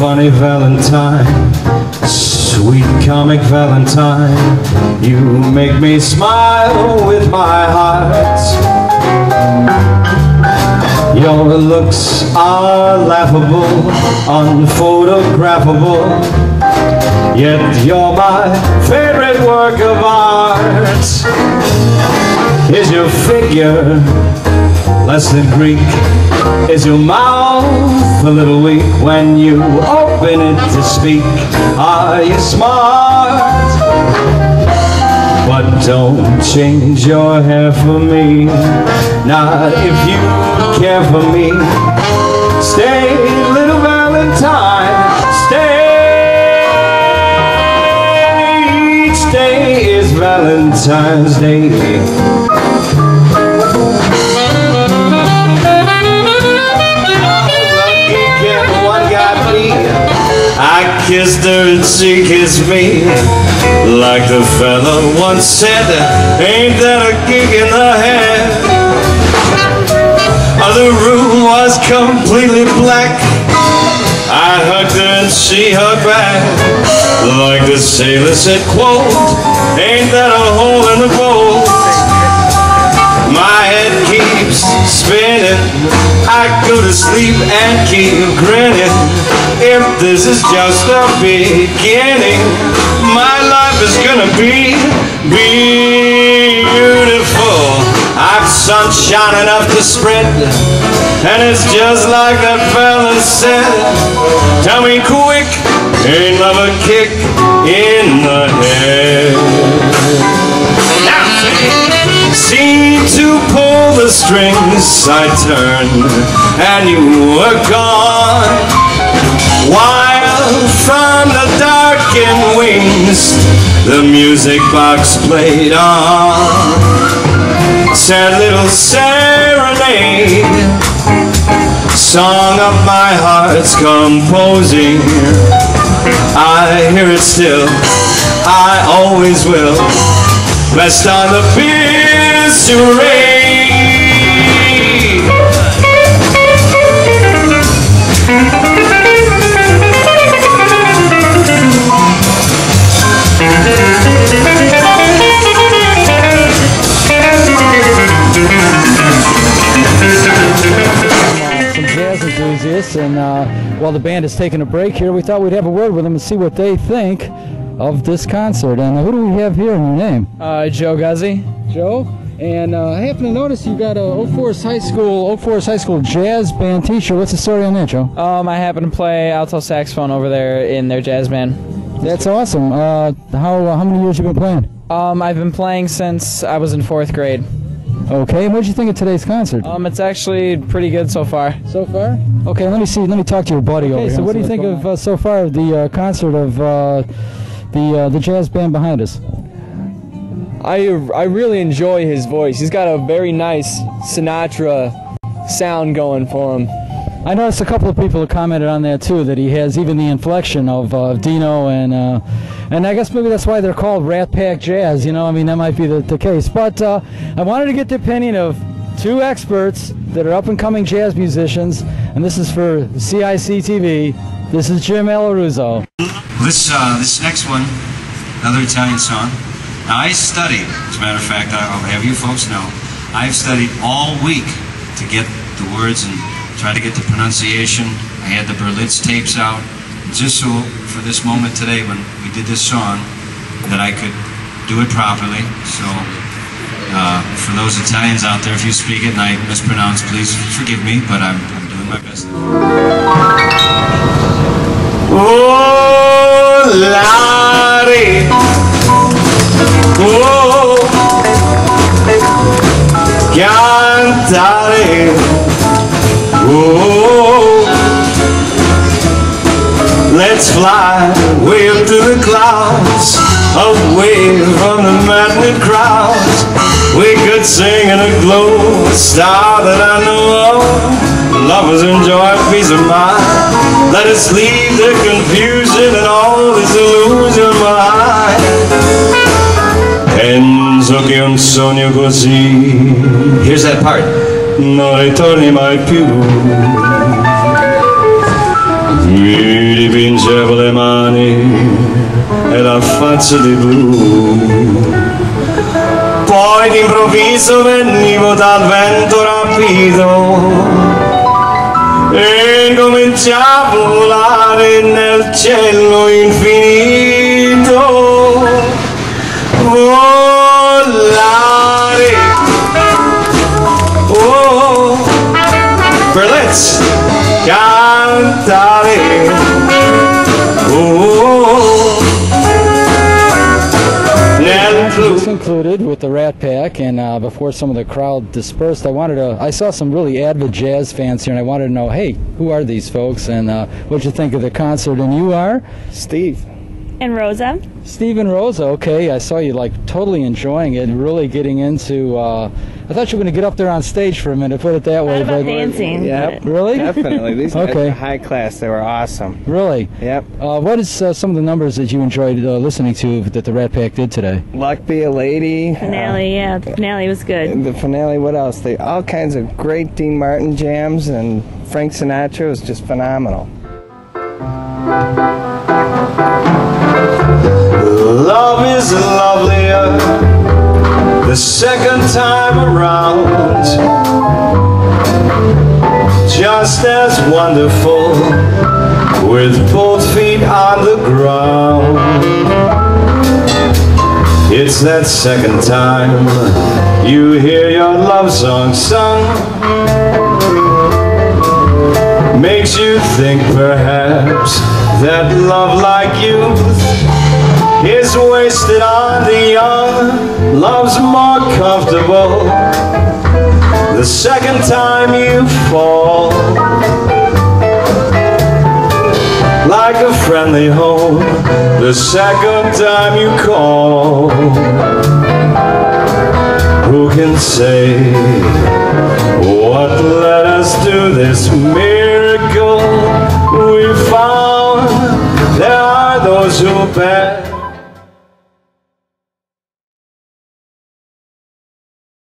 funny Valentine, sweet comic Valentine. You make me smile with my heart. Your looks are laughable, unphotographable. Yet you're my favorite work of art. Is your figure less than Greek? Is your mouth a little weak when you open it to speak? Are you smart? But don't change your hair for me, not if you care for me. Stay, little Valentine, stay. Each day is Valentine's Day. Kissed her and she kissed me. Like the fella once said, ain't that a kick in the head? Oh, the room was completely black. I hugged her and she hugged back. Like the sailor said, quote, ain't that a hole in the boat? My head keeps spinning. I go to sleep and keep grinning. If this is just the beginning, my life is gonna be beautiful. I've sunshine enough to spread, and it's just like that fella said. Tell me quick, ain't love a kick in the head? Now, seem to the strings I turn and you were gone. While from the darkened wings the music box played on. Sad little serenade song of my heart's composing. I hear it still I always will. Rest on the Pisserade. some enthusiasts, and uh, while the band is taking a break here, we thought we'd have a word with them and see what they think of this concert. And uh, who do we have here in your name? Uh, Joe Guzzi. Joe. And uh, I happen to notice you got a Oak Forest High School Oak Forest High School jazz band T-shirt. What's the story on that, Joe? Um, I happen to play alto saxophone over there in their jazz band. That's awesome. Uh, how uh, how many years you been playing? Um, I've been playing since I was in fourth grade. Okay. And what did you think of today's concert? Um, it's actually pretty good so far. so far? Okay. Let me see. Let me talk to your buddy over Okay, here. so what do you think of uh, so far the uh, concert of uh, the uh, the jazz band behind us? I I really enjoy his voice. He's got a very nice Sinatra sound going for him. I noticed a couple of people commented on that too. That he has even the inflection of uh, Dino and uh, and I guess maybe that's why they're called Rat Pack Jazz. You know, I mean that might be the, the case. But uh, I wanted to get the opinion of two experts that are up and coming jazz musicians, and this is for CIC TV. This is Jim Alaruzo. This uh, this next one, another Italian song. Now I studied, as a matter of fact, I'll have you folks know, I've studied all week to get the words and try to get the pronunciation. I had the Berlitz tapes out, just so for this moment today when we did this song, that I could do it properly. So uh, for those Italians out there, if you speak it and I mispronounce, please forgive me, but I'm, I'm doing my best. Oh. Oh, cantare. Let's fly way up to the clouds, away from the maddening crowds. We could sing in a glow, a star that I know of. Lovers enjoy peace of mind. Let us leave the confusion and all this illusion behind. Penso che un sogno così. Here's that part. Non ritorni mai più. Mi dipingevo le mani e la faccia di blu. Poi d'improvviso venivo dal vento rapido e cominciavo a volare nel cielo infinito. This concluded with the Rat Pack, and uh, before some of the crowd dispersed, I wanted to. I saw some really avid jazz fans here, and I wanted to know, hey, who are these folks, and uh, what'd you think of the concert? And you are Steve. And Rosa. Stephen Rosa. Okay, I saw you like totally enjoying it, and really getting into. Uh, I thought you were going to get up there on stage for a minute, put it that way. About but dancing. Yep. Really? Definitely. These guys Okay. are high class. They were awesome. Really? Yep. Uh, what is uh, some of the numbers that you enjoyed uh, listening to that the Rat Pack did today? Luck be a lady. Finale, yeah, the finale was Uh, good. the finale. What else? They all kinds of great Dean Martin jams, and Frank Sinatra was just phenomenal. Love is lovelier the second time around. Just as wonderful with both feet on the ground. It's that second time you hear your love song sung. Makes you think perhaps that love like youth is wasted on the young. Love's more comfortable the second time you fall. Like a friendly home the second time you call. Who can say what led us to this miracle we